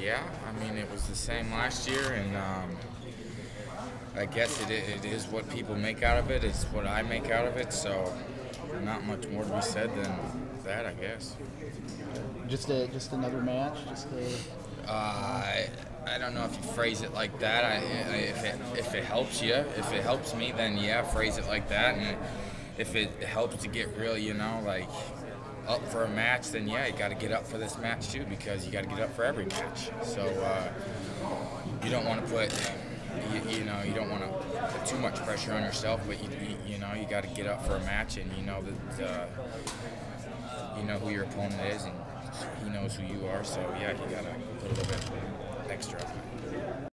yeah. I mean, it was the same last year, and um, I guess it, it is what people make out of it. It's what I make out of it. So, not much more to be said than that, I guess. Just a just another match. Just a. Uh, I, I don't know if you phrase it like that. I, I, if it if it helps you, if it helps me, then yeah, phrase it like that. And if it helps to get real, you know, like up for a match, then yeah, you got to get up for this match too because you got to get up for every match. So uh, you don't want to put, you, you, know, you don't want to put too much pressure on yourself, but you, you, you know, you got to get up for a match, and you know that uh, you know who your opponent is, and he knows who you are. So yeah, you got to put a little bit extra.